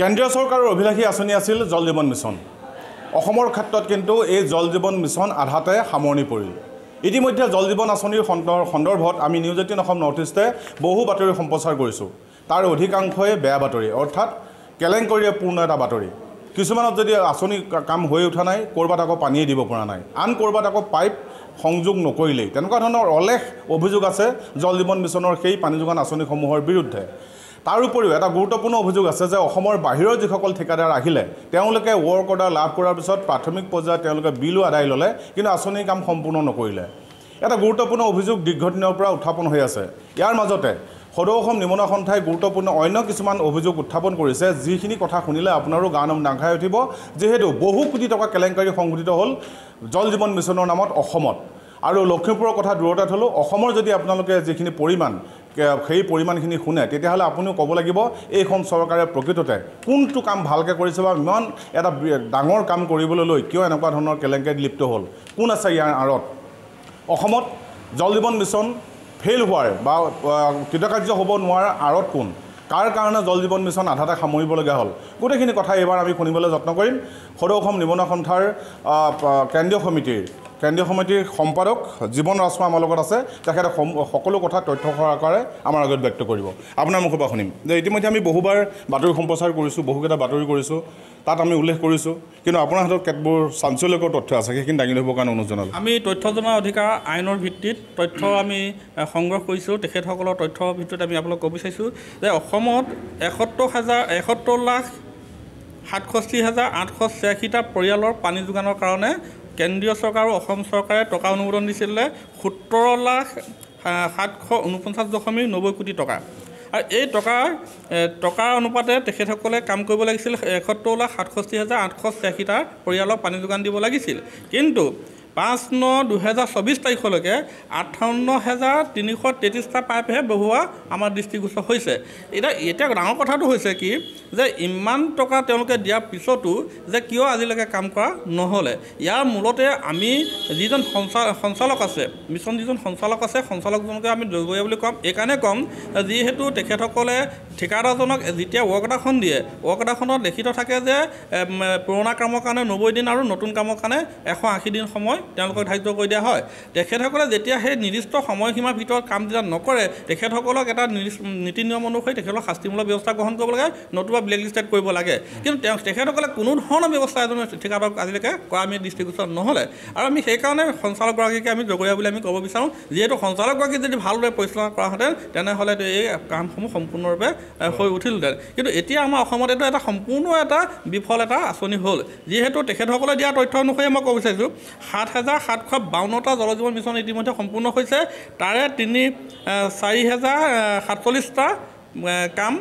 কেন্দ্ৰীয় চৰকাৰৰ অভিলাষী আঁচনি আছিল জল জীৱন মিছন। অসমৰ ক্ষেত্ৰত কিন্তু এই জল জীৱন মিছন আধাতে সামৰণি পৰিল। ইতিমধ্যে জল জীৱন আঁচনিৰ সন্দৰ সন্দৰ্ভত আমি নিউজ এইটিন অসম নৰ্থ ইষ্টে বহু বাতৰি সম্প্ৰচাৰ কৰিছোঁ। তাৰ অধিকাংশই বেয়া বাতৰি অৰ্থাৎ কেলেংকৰীয়ে পূৰ্ণ এটা বাতৰি। কিছুমানত যদি আঁচনি কাম হৈ উঠা নাই ক'ৰবাত আকৌ পানীয়ে দিব পৰা নাই। আন ক'ৰবাত আকৌ পাইপ সংযোগ নকৰিলেই। তেনেকুৱা ধৰণৰ অলেখ অভিযোগ আছে জল জীৱন মিছনৰ সেই পানী যোগান আঁচনিসমূহৰ বিৰুদ্ধে। তাৰ উপৰিও এটা গুৰুত্বপূৰ্ণ অভিযোগ আছে যে অসমৰ বাহিৰৰ যিসকল ঠিকাদাৰ আহিলে তেওঁলোকে ৱৰ্ক অৰ্ডাৰ লাভ কৰাৰ পিছত প্ৰাথমিক পৰ্যায়ত তেওঁলোকে বিলো আদায় ল'লে কিন্তু আঁচনিৰ কাম সম্পূৰ্ণ নকৰিলে। এটা গুৰুত্বপূৰ্ণ অভিযোগ দীৰ্ঘদিনৰ পৰা উত্থাপন হৈ আছে। ইয়াৰ মাজতে সদৌ অসম নিবনুৱা সন্থাই গুৰুত্বপূৰ্ণ অন্য কিছুমান অভিযোগ উত্থাপন কৰিছে যিখিনি কথা শুনিলে আপোনাৰো গা নাম খাই উঠিব। যিহেতু বহু কোটি টকা কেলেংকাৰী সংঘটিত হ'ল জল জীৱন মিছনৰ নামত অসমত। আৰু লখিমপুৰৰ কথা দূৰতে থ'লোঁ অসমৰ যদি আপোনালোকে যিখিনি পৰিমাণ সেই পৰিমাণখিনি শুনে তেতিয়াহ'লে আপুনিও ক'ব লাগিব এইখন চৰকাৰে প্ৰকৃততে কোনটো কাম ভালকৈ কৰিছে বা ইমান এটা ডাঙৰ কাম কৰিবলৈ লৈ কিয় এনেকুৱা ধৰণৰ কেলেংকাৰীত লিপ্ত হ'ল? কোন আছে ইয়াৰ আঁৰত? অসমত জল জীৱন মিছন ফেইল হোৱাৰ বা কৃতকাৰ্য হ'ব নোৱাৰাৰ আঁৰত কোন? কাৰ কাৰণে জল জীৱন মিছন আধাতে সামৰিবলগীয়া হ'ল? গোটেইখিনি কথা এইবাৰ আমি শুনিবলৈ যত্ন কৰিম। সদৌ অসম নিবনুৱা সন্থাৰ কেন্দ্ৰীয় সমিতিৰ কেন্দ্ৰীয় সমিতিৰ সম্পাদক জীৱন ৰাজমা আমাৰ লগত আছে। তেখেতে সকলো কথা তথ্য সহকাৰে আমাৰ আগত ব্যক্ত কৰিব। আপোনাৰ মুখৰ পৰা শুনিম। যে ইতিমধ্যে আমি বহুবাৰ বাতৰি সম্প্ৰচাৰ কৰিছোঁ বহুকেইটা বাতৰি কৰিছোঁ। তাত আমি উল্লেখ কৰিছোঁ। কিন্তু আপোনাৰ হাতত কেতবোৰ চাঞ্চল্যকৰ তথ্য আছে সেইখিনি দাঙি ধৰিবৰ কাৰণে অনুৰোধ জনালোঁ। আমি তথ্য জনাৰ অধিকাৰ আইনৰ ভিত্তিত তথ্য আমি সংগ্ৰহ কৰিছোঁ। তেখেতসকলৰ তথ্যৰ ভিত্তিত আমি আপোনালোক ক'ব বিচাৰিছোঁ যে অসমত এসত্তৰ হাজাৰ এসত্তৰ লাখ সাতষষ্ঠি হাজাৰ আঠশ ছিয়াশীটা পৰিয়ালৰ পানী যোগানৰ কাৰণে কেন্দ্ৰীয় চৰকাৰ আৰু অসম চৰকাৰে টকা অনুমোদন দিছিলে সোতৰ লাখ সাতশ ঊনপঞ্চাছ দশমিক নব্বৈ কোটি টকা। আৰু এই টকাৰ টকাৰ অনুপাতে তেখেতসকলে কাম কৰিব লাগিছিল এসত্তৰ লাখ সাতষষ্ঠি হাজাৰ আঠশ ছিয়াশীটা পৰিয়ালক পানী যোগান দিব লাগিছিল। কিন্তু পাঁচ ন দুহেজাৰ চৌবিছ তাৰিখলৈকে আঠাৱন্ন হেজাৰ তিনিশ তেত্ৰিছটা পাইপহে বহুৱা আমাৰ দৃষ্টিগোচৰ হৈছে। এতিয়া এতিয়া ডাঙৰ কথাটো হৈছে কি যে ইমান টকা তেওঁলোকে দিয়াৰ পিছতো যে কিয় আজিলৈকে কাম কৰা নহ'লে? ইয়াৰ মূলতে আমি যিজন সঞ্চা সঞ্চালক আছে মিছন যিজন সঞ্চালক আছে সঞ্চালকজনকে আমি দৈবৰীয়া বুলি ক'ম। এইকাৰণে ক'ম যিহেতু তেখেতসকলে ঠিকাদাৰজনক যেতিয়া ৱৰ্ক অৰ্ডাৰখন দিয়ে ৱৰ্ক অৰ্ডাৰখনত লিখিত থাকে যে পুৰণা কামৰ কাৰণে নব্বৈ দিন আৰু নতুন কামৰ কাৰণে এশ আশী দিন সময় তেওঁলোকক ধাৰ্য কৰি দিয়া হয়। তেখেতসকলে যেতিয়া সেই নিৰ্দিষ্ট সময়সীমাৰ ভিতৰত কাম যেতিয়া নকৰে তেখেতসকলক এটা নীতি নিয়ম অনুসৰি তেখেতসকলক শাস্তিমূলক ব্যৱস্থা গ্ৰহণ কৰিব লাগে নতুবা ব্লেক লিষ্টেড কৰিব লাগে। কিন্তু তেওঁ তেখেতসকলে কোনো ধৰণৰ ব্যৱস্থা এজন ঠিকাদাৰক আজিলৈকে কৰা আমি দৃষ্টিগোচৰ নহ'লে। আৰু আমি সেইকাৰণে সঞ্চালকগৰাকীকে আমি জগৰীয়া বুলি আমি ক'ব বিচাৰোঁ। যিহেতু সঞ্চালকগৰাকী যদি ভালদৰে পৰিচালনা কৰাহেঁতেন তেনেহ'লে এই কামসমূহ সম্পূৰ্ণৰূপে হৈ উঠিলহেঁতেন। কিন্তু এতিয়া আমাৰ অসমত এইটো এটা সম্পূৰ্ণ এটা বিফল এটা আঁচনি হ'ল। যিহেতু তেখেতসকলে দিয়া তথ্য অনুসৰি মই ক'ব বিচাৰিছোঁ সাত হাজাৰ সাতশ বাৱন্নটা জল জীৱন মিছন ইতিমধ্যে সম্পূৰ্ণ হৈছে। তাৰে তিনি চাৰি হাজাৰ সাতচল্লিছটা কাম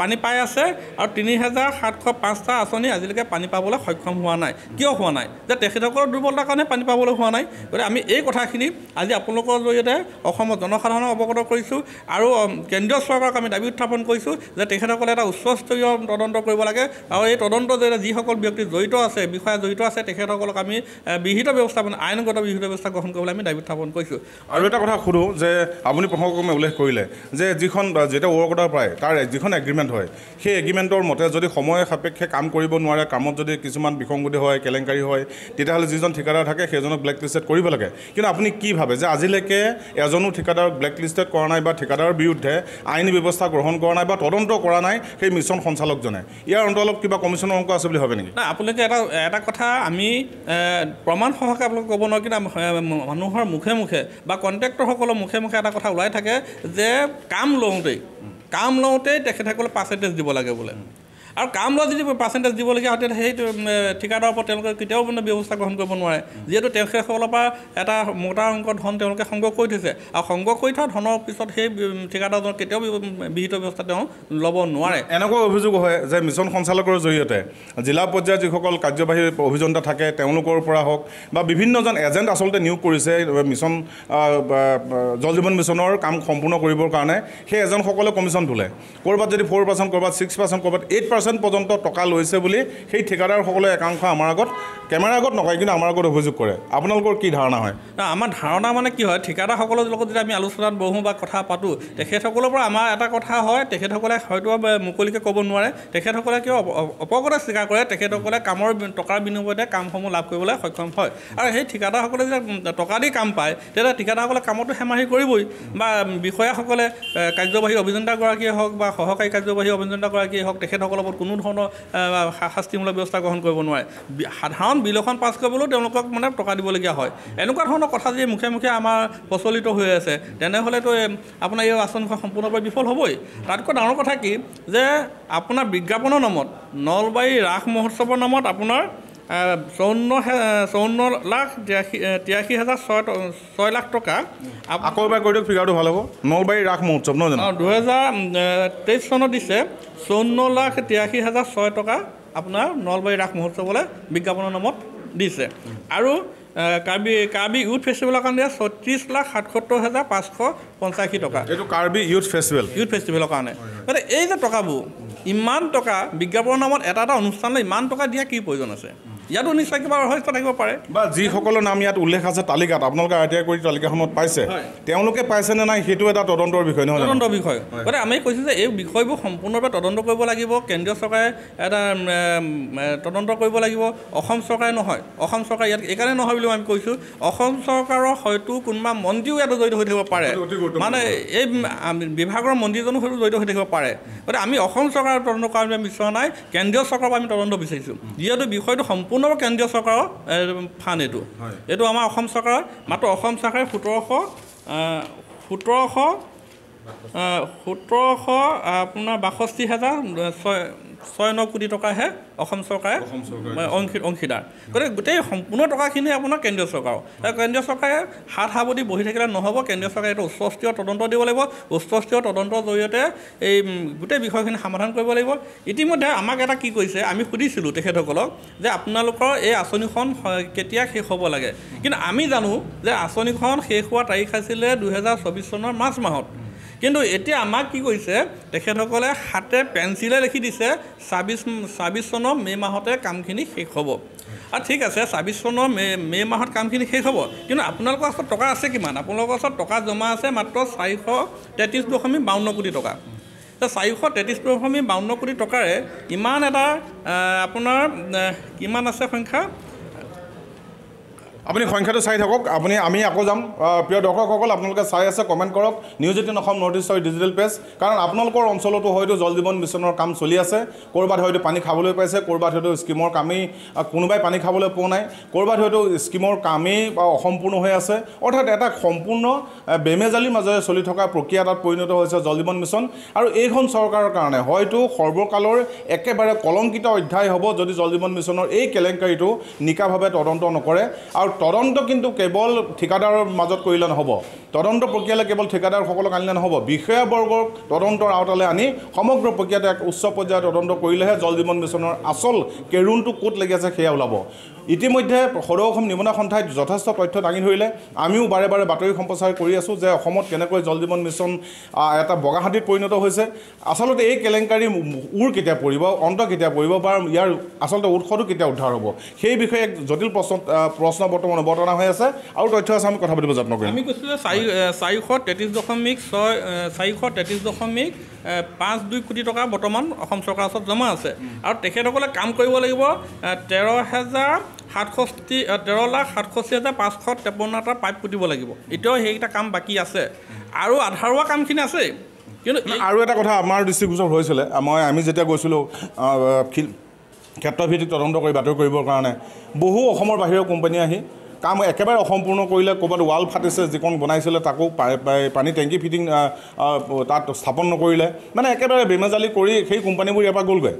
পানী পাই আছে আৰু তিনি হাজাৰ সাতশ পাঁচটা আঁচনি আজিলৈকে পানী পাবলৈ সক্ষম হোৱা নাই। কিয় হোৱা নাই? যে তেখেতসকলৰ দুৰ্বলতাৰ কাৰণে পানী পাবলৈ হোৱা নাই। গতিকে আমি এই কথাখিনি আজি আপোনালোকৰ জৰিয়তে অসমৰ জনসাধাৰণক অৱগত কৰিছোঁ আৰু কেন্দ্ৰীয় চৰকাৰক আমি দাবী উত্থাপন কৰিছোঁ যে তেখেতসকলে এটা উচ্চস্তৰীয় তদন্ত কৰিব লাগে আৰু এই তদন্তৰ জৰিয়তে যিসকল ব্যক্তি জড়িত আছে বিষয়া জড়িত আছে তেখেতসকলক আমি বিহিত ব্যৱস্থা আইনগত বিহিত ব্যৱস্থা গ্ৰহণ কৰিবলৈ আমি দাবী উত্থাপন কৰিছোঁ। আৰু এটা কথা সোধোঁ যে আপুনি প্ৰসংগক্ৰমে উল্লেখ কৰিলে যে যিখন যেতিয়া ৱৰ্ক পায় তাৰ যিখন এগ্ৰিমেণ্ট হয় সেই এগ্ৰিমেণ্টৰ মতে যদি সময় সাপেক্ষে কাম কৰিব নোৱাৰে কামত যদি কিছুমান বিসংগতি হয় কেলেংকাৰী হয় তেতিয়াহ'লে যিজন ঠিকাদাৰ থাকে সেইজনক ব্লেক লিষ্টেড কৰিব লাগে। কিন্তু আপুনি কি ভাবে যে আজিলৈকে এজনো ঠিকাদাৰক ব্লেক লিষ্টেড কৰা নাই বা ঠিকাদাৰৰ বিৰুদ্ধে আইনী ব্যৱস্থা গ্ৰহণ কৰা নাই বা তদন্ত কৰা নাই সেই মিছন সঞ্চালকজনে? ইয়াৰ অন্তৰ্গত কিবা কমিশ্যনৰ অংক আছে বুলি ভাবে নেকি? নাই আপোনালোকে এটা এটা কথা আমি প্ৰমাণ সহকাৰে আপোনালোকে ক'ব নোৱাৰোঁ কিন্তু মানুহৰ মুখে মুখে বা কণ্ট্ৰেক্টৰসকলৰ মুখে মুখে এটা কথা ওলাই থাকে যে কাম লওঁতেই কাম লওঁতেই তেখেতসকলে পাৰ্চেণ্টেজ দিব লাগে বোলে। আৰু কাম লোৱা যদি পাৰ্চেণ্টেজ দিবলগীয়া হয় তেতিয়া এ, ঠিকাদাৰৰ ওপৰত তেওঁলোকে কেতিয়াও মানে ব্যৱস্থা গ্ৰহণ কৰিব নোৱাৰে। যিহেতু তেখেতসকলৰ পৰা এটা মোটা অংক ধন তেওঁলোকে সংগ্ৰহ কৰি থৈছে। আৰু সংগ্ৰহ কৰি থোৱা ধনৰ পিছত সেই ঠিকাদাৰজনক কেতিয়াও বিহিত ব্যৱস্থা তেওঁ ল'ব নোৱাৰে। এনেকুৱা অভিযোগ হয় যে মিছন সঞ্চালকৰ জৰিয়তে জিলা পৰ্যায়ত যিসকল কাৰ্যবাহী অভিযন্তা থাকে তেওঁলোকৰ পৰা হওক বা বিভিন্নজন এজেণ্ট আচলতে নিয়োগ কৰিছে মিছন জল জীৱন মিছনৰ কাম সম্পূৰ্ণ কৰিবৰ কাৰণে সেই এজেণ্টসকলে কমিশ্যন তোলে। ক'ৰবাত যদি ফ'ৰ পাৰ্চেণ্ট ক'ৰবাত ছিক্স পাৰ্চেণ্ট ক'ৰবাত এইট পাৰ্চেণ্ট পাৰ্চেণ্ট পৰ্যন্ত টকা লৈছে বুলি সেই ঠিকাদাৰসকলে একাংশ আমাৰ আগত কেমেৰাৰ আগত নকয় কিন্তু আমাৰ আগত অভিযোগ কৰে। আপোনালোকৰ কি ধাৰণা হয়? আমাৰ ধাৰণা মানে কি হয় ঠিকাদাৰসকলৰ লগত যেতিয়া আমি আলোচনাত বহোঁ বা কথা পাতোঁ তেখেতসকলৰ পৰা আমাৰ এটা কথা হয় তেখেতসকলে হয়তো মুকলিকৈ ক'ব নোৱাৰে তেখেতসকলে কিয় অপ- অপ- অপকতে স্বীকাৰ কৰে তেখেতসকলে কামৰ টকাৰ বিনিময়তে কামসমূহ লাভ কৰিবলৈ সক্ষম হয়। আৰু সেই ঠিকাদাৰসকলে যেতিয়া টকা দি কাম পায় তেতিয়া ঠিকাদাৰসকলে কামতো হেমাহি কৰিবই। বা বিষয়াসকলে কাৰ্যবাহী অভিযন্তাগৰাকীয়ে হওক বা সহকাৰী কাৰ্যবাহী অভিযন্তাগৰাকীয়ে হওক তেখেতসকলৰ ওপৰত কোনো ধৰণৰ শাস্তিমূলক ব্যৱস্থা গ্ৰহণ কৰিব নোৱাৰে। সাধাৰণ বিল এখন পাছ কৰিবলৈও তেওঁলোকক মানে টকা দিবলগীয়া হয়। এনেকুৱা ধৰণৰ কথা যদি মুখে মুখে আমাৰ প্ৰচলিত হৈ আছে তেনেহ'লেতো আপোনাৰ এই আঁচনিখন সম্পূৰ্ণৰূপে বিফল হ'বই। তাতকৈ ডাঙৰ কথা কি যে আপোনাৰ বিজ্ঞাপনৰ নামত নলবাৰী ৰাস মহোৎসৱৰ নামত আপোনাৰ চৌৱন্ন চৌৱন্ন লাখ তিৰাশী তিৰাশী হাজাৰ ছয় ছয় লাখ টকা। আকৌ এবাৰ কৈ দিয়ক ফিগাৰটো ভাল হ'ব। নলবাৰী ৰাস মহোৎসৱ নহয় জানো? দুহেজাৰ তেইছ চনত দিছে। চৌৱন্ন লাখ তিৰাশী হাজাৰ ছয় টকা আপোনাৰ নলবাৰী ৰাস মহোৎসৱলৈ বিজ্ঞাপনৰ নামত দিছে। আৰু কাৰ্বি কাৰ্বি ইউথ ফেষ্টিভেলৰ কাৰণে দিয়ে ছয়ত্ৰিছ লাখ সাতসত্তৰ হাজাৰ পাঁচশ পঞ্চাশী টকা। এইটো কাৰ্বি ইউথ ফেষ্টিভেল। ইউথ ফেষ্টিভেলৰ কাৰণে। গতিকে এই যে টকাবোৰ ইমান টকা বিজ্ঞাপনৰ নামত এটা এটা অনুষ্ঠানলৈ ইমান টকা দিয়া কি প্ৰয়োজন আছে? ইয়াতো নিশ্চয় কিবা ৰহস্য থাকিব পাৰে। বা যিসকলৰ নাম ইয়াত উল্লেখ আছে তালিকাত আপোনালোকে আৰ টি আই কৰি তালিকাখনত পাইছে। তেওঁলোকে পাইছেনে নাই সেইটো এটা তদন্তৰ বিষয় নহয় তদন্ত বিষয়। গতিকে আমি কৈছোঁ যে এই বিষয়বোৰ সম্পূৰ্ণৰূপে তদন্ত কৰিব লাগিব। কেন্দ্ৰীয় চৰকাৰে এটা তদন্ত কৰিব লাগিব। অসম চৰকাৰে নহয়। অসম চৰকাৰ ইয়াত এইকাৰণে নহয় বুলিও আমি কৈছোঁ। অসম চৰকাৰৰ হয়তো কোনোবা মন্ত্ৰীও ইয়াত জড়িত হৈ থাকিব পাৰে। মানে এই বিভাগৰ মন্ত্ৰীজনো হয়তো জড়িত হৈ থাকিব পাৰে। গতিকে আমি অসম চৰকাৰৰ তদন্ত কৰা আমি বিচৰা নাই। কেন্দ্ৰীয় চৰকাৰৰ পৰা আমি তদন্ত বিচাৰিছোঁ। যিহেতু বিষয়টো সম্পূৰ্ণৰূপে কেন্দ্ৰীয় চৰকাৰৰ ফাণ্ড এইটো। এইটো আমাৰ অসম চৰকাৰৰ মাত্ৰ অসম চৰকাৰে সোতৰশ সোতৰশ সোতৰশ আপোনাৰ বাষষ্ঠি হাজাৰ ছয় ছয় ন কোটি টকাহে অসম চৰকাৰে অংশী- অংশীদাৰ গতিকে গোটেই সম্পূৰ্ণ টকাখিনি আপোনাৰ কেন্দ্ৰীয় চৰকাৰৰ। কেন্দ্ৰীয় চৰকাৰে হাত সাৱটি বহি থাকিলে নহ'ব। কেন্দ্ৰীয় চৰকাৰে এইটো উচ্চস্তৰীয় তদন্ত দিব লাগিব। উচ্চস্তৰীয় তদন্তৰ জৰিয়তে এই গোটেই বিষয়খিনি সমাধান কৰিব লাগিব। ইতিমধ্যে আমাক এটা কি কৰিছে আমি সুধিছিলোঁ তেখেতসকলক যে আপোনালোকৰ এই আঁচনিখন কেতিয়া শেষ হ'ব লাগে। কিন্তু আমি জানো যে আঁচনিখন শেষ হোৱা তাৰিখ আছিলে দুহেজাৰ চৌবিছ চনৰ মাৰ্চ মাহত। কিন্তু এতিয়া আমাক কি কৰিছে তেখেতসকলে হাতে পেঞ্চিলে লিখি দিছে ছাব্বিছ ছাব্বিছ চনৰ মে' মাহতে কামখিনি শেষ হ'ব। আৰু ঠিক আছে ছাব্বিছ চনৰ মে' মে' মাহত কামখিনি শেষ হ'ব কিন্তু আপোনালোকৰ ওচৰত টকা আছে কিমান? আপোনালোকৰ ওচৰত টকা জমা আছে মাত্ৰ চাৰিশ তেত্ৰিছ দশমিক বাৱন্ন কোটি টকা। চাৰিশ তেত্ৰিছ দশমিক বাৱন্ন কোটি টকাৰে ইমান এটা আপোনাৰ কিমান আছে সংখ্যা? আপুনি সংখ্যাটো চাই থাকক আপুনি আমি আকৌ যাম। প্ৰিয় দৰ্শকসকল আপোনালোকে চাই আছে কমেণ্ট কৰক। নিউজ এইটিন অসম নৰ্থ ইষ্টৰ ডিজিটেল পেজ কাৰণ আপোনালোকৰ অঞ্চলতো হয়তো জল জীৱন মিছনৰ কাম চলি আছে। ক'ৰবাত হয়তো পানী খাবলৈ পাইছে ক'ৰবাত হয়তো স্কিমৰ কামেই কোনোবাই পানী খাবলৈ পোৱা নাই ক'ৰবাত হয়তো স্কিমৰ কামেই অসম্পূৰ্ণ হৈ আছে। অৰ্থাৎ এটা সম্পূৰ্ণ বেমেজালিৰ মাজেৰে চলি থকা প্ৰক্ৰিয়া এটাত পৰিণত হৈছে জল জীৱন মিছন। আৰু এইখন চৰকাৰৰ কাৰণে হয়তো সৰ্বকালৰ একেবাৰে কলংকিত অধ্যায় হ'ব যদি জল জীৱন মিছনৰ এই কেলেংকাৰীটো নিকাভাৱে তদন্ত নকৰে। আৰু তদন্ত কিন্তু কেৱল ঠিকাদাৰৰ মাজত কৰিলে নহ'ব। তদন্ত প্ৰক্ৰিয়ালৈ কেৱল ঠিকাদাৰসকলক আনিলে নহ'ব। বিষয়াবৰ্গক তদন্তৰ আওতালৈ আনি সমগ্ৰ প্ৰক্ৰিয়াটো এক উচ্চ পৰ্যায়ৰ তদন্ত কৰিলেহে জল জীৱন মিছনৰ আচল কেৰুণটো ক'ত লাগি আছে সেয়া ওলাব। ইতিমধ্যে সদৌ অসম নিবনুৱা সন্থাই যথেষ্ট তথ্য দাঙি ধৰিলে। আমিও বাৰে বাৰে বাতৰি সম্প্ৰচাৰ কৰি আছোঁ যে অসমত কেনেকৈ জল জীৱন মিছন এটা বগাহাতীত পৰিণত হৈছে। আচলতে এই কেলেংকাৰী উৰ কেতিয়া পৰিব অন্ত কেতিয়া পৰিব বা ইয়াৰ আচলতে উৎসটো কেতিয়া উদ্ধাৰ হ'ব সেই বিষয়ে এক জটিল প্ৰশ্ন প্ৰশ্ন বৰ্তমান অৱতাৰণা হৈ আছে। আৰু তথ্য আছে আমি কথা পাতিব যত্ন কৰিম আমি কৈছোঁ যে চাৰি চাৰিশ তেত্ৰিছ দশমিক ছয় চাৰিশ তেত্ৰিছ দশমিক পাঁচ দুই কোটি টকা বৰ্তমান অসম চৰকাৰৰ ওচৰত জমা আছে। আৰু তেখেতসকলে কাম কৰিব লাগিব তেৰ হেজাৰ সাতষষ্ঠি তেৰ লাখ সাতষষ্ঠি হাজাৰ পাঁচশ তেপন্নটা পাইপ পুতিব লাগিব। এতিয়াও সেইকেইটা কাম বাকী আছে। আৰু আধাৰুৱা কামখিনি আছে কিন্তু আৰু এটা কথা আমাৰ দৃষ্টিগোচৰ হৈছিলে। মই আমি যেতিয়া গৈছিলোঁ ক্ষেত্ৰভিত্তিক তদন্ত কৰি বাতৰি কৰিবৰ কাৰণে বহু অসমৰ বাহিৰৰ কোম্পানী আহি কাম একেবাৰে অসম্পূৰ্ণ কৰিলে ক'ৰবাত ৱাল ফাটিছে যিখন বনাইছিলে তাকো পানী টেংকি ফিটিং তাত স্থাপন নকৰিলে। মানে একেবাৰে বেমেজালি কৰি সেই কোম্পানীবোৰ ইয়াৰ পৰা গ'লগৈ।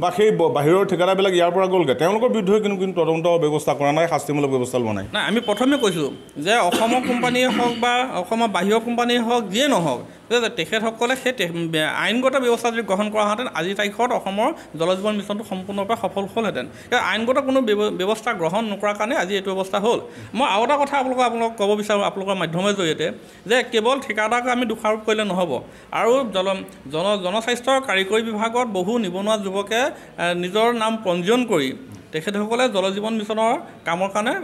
বা সেই বাহিৰৰ ঠিকাদাৰবিলাক ইয়াৰ পৰা গ'লগৈ। তেওঁলোকৰ বিৰুদ্ধে কিন্তু কিন্তু তদন্ত ব্যৱস্থা কৰা নাই শাস্তিমূলক ব্যৱস্থা লোৱা নাই। নাই আমি প্ৰথমে কৈছোঁ যে অসমৰ কোম্পানীয়ে হওক বা অসমৰ বাহিৰৰ কোম্পানীয়ে হওক যিয়ে নহওক তেখেতসকলে সেই আইনগত ব্যৱস্থা যদি গ্ৰহণ কৰাহেঁতেন আজিৰ তাৰিখত অসমৰ জল জীৱন মিছনটো সম্পূৰ্ণৰূপে সফল হ'লহেঁতেন। আইনগত কোনো ব্যৱ- ব্যৱস্থা গ্ৰহণ নকৰাৰ কাৰণে আজি এইটো অৱস্থা হ'ল। মই আৰু এটা কথা আপোনালোকক আপোনালোকক ক'ব বিচাৰোঁ আপোনালোকৰ মাধ্যমৰ জৰিয়তে যে কেৱল ঠিকাদাৰক আমি দোষাৰোপ কৰিলে নহ'ব আৰু জল জন জনস্বাস্থ্যৰ কাৰিকৰী বিভাগত বহু নিবনুৱা যুৱকে নিজৰ নাম পঞ্জীয়ন কৰি তেখেতসকলে জল জীৱন মিছনৰ কামৰ কাৰণে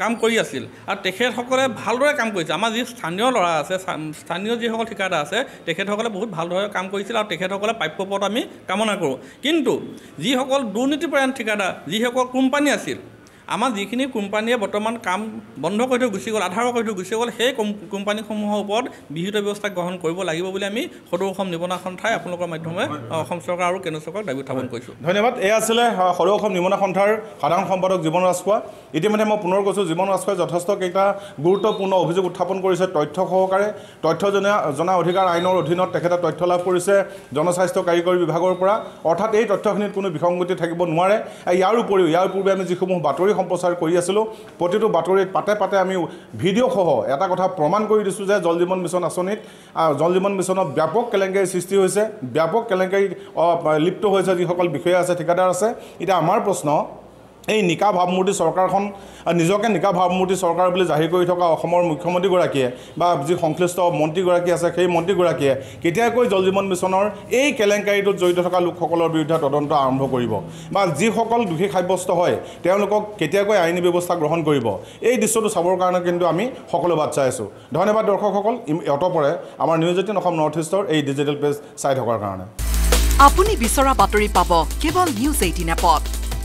কাম কৰি আছিল। আৰু তেখেতসকলে ভালদৰে কাম কৰিছে। আমাৰ যি স্থানীয় ল'ৰা আছে স্থান- স্থানীয় যিসকল ঠিকাদাৰ আছে তেখেতসকলে বহুত ভালদৰে কাম কৰিছিল আৰু তেখেতসকলে প্ৰাপ্যপদ আমি কামনা কৰোঁ। কিন্তু যিসকল দুৰ্নীতিপৰায়ণ ঠিকাদাৰ যিসকল কোম্পানী আছিল আমাৰ যিখিনি কোম্পানীয়ে বৰ্তমান কাম বন্ধ কৰি থৈ গুচি গ'ল আধাৰ কৰি থৈ গুচি গ'ল সেই কোম- কোম্পানীসমূহৰ ওপৰত বিহিত ব্যৱস্থা গ্ৰহণ কৰিব লাগিব বুলি আমি সদৌ অসম নিবনুৱা সন্থাই আপোনালোকৰ মাধ্যমে অসম চৰকাৰ আৰু কেন্দ্ৰ চৰকাৰক দাবী উত্থাপন কৰিছোঁ। ধন্যবাদ। এই আছিলে সৰু অসম নিবনুৱা সন্থাৰ সাধাৰণ সম্পাদক জীৱন ৰাজখোৱা। ইতিমধ্যে মই পুনৰ কৈছোঁ জীৱন ৰাজখোৱাই যথেষ্ট কেইটা গুৰুত্বপূৰ্ণ অভিযোগ উত্থাপন কৰিছে তথ্য সহকাৰে। তথ্য জনা জনা অধিকাৰ আইনৰ অধীনত তেখেতে তথ্য লাভ কৰিছে জনস্বাস্থ্য কাৰিকৰী বিভাগৰ পৰা। অৰ্থাৎ এই তথ্যখিনিত কোনো বিসংগতি থাকিব নোৱাৰে। ইয়াৰ উপৰিও ইয়াৰ পূৰ্বে আমি যিসমূহ বাতৰি সম্প্ৰচাৰ কৰি আছিলোঁ। প্ৰতিটো বাতৰিত পাতে পাতে আমি ভিডিঅ'সহ এটা কথা প্ৰমাণ কৰি দিছোঁ যে জল জীৱন মিছন আঁচনিত জল জীৱন মিছনত ব্যাপক কেলেংকাৰীৰ সৃষ্টি হৈছে ব্যাপক কেলেংকাৰীত অ, লিপ্ত হৈছে যিসকল বিষয়া আছে ঠিকাদাৰ আছে। এতিয়া আমাৰ প্ৰশ্ন এই নিকা ভাৱমূৰ্তি চৰকাৰখন নিজকে নিকা ভাৱমূৰ্তি চৰকাৰ বুলি জাহিৰ কৰি থকা অসমৰ মুখ্যমন্ত্ৰীগৰাকীয়ে বা যি সংশ্লিষ্ট মন্ত্ৰীগৰাকী আছে সেই মন্ত্ৰীগৰাকীয়ে কেতিয়াকৈ জল জীৱন মিছনৰ এই কেলেংকাৰীটোত জড়িত থকা লোকসকলৰ বিৰুদ্ধে তদন্ত আৰম্ভ কৰিব? বা যিসকল দোষী সাব্যস্ত হয় তেওঁলোকক কেতিয়াকৈ আইনী ব্যৱস্থা গ্ৰহণ কৰিব? এই দৃশ্যটো চাবৰ কাৰণে কিন্তু আমি সকলো বাট চাই আছোঁ। ধন্যবাদ দৰ্শকসকল। অতপৰে আমাৰ নিউজ এইটিন অসম নৰ্থ ইষ্টৰ এই ডিজিটেল পেজ চাই থকাৰ কাৰণে। আপুনি বিচৰা বাতৰি পাব কেৱল নিউজ এইটিন এপত।